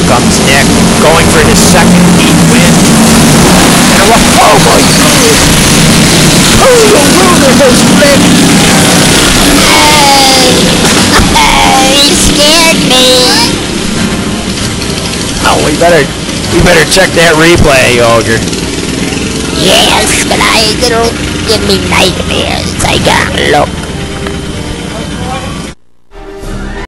Here comes Nick, going for his second heat win. And a oh my god! Oh, you ruined this Oh, you scared me. Oh, we better, we better check that replay, Ogre. Yes, but I it'll give me nightmares. I got look.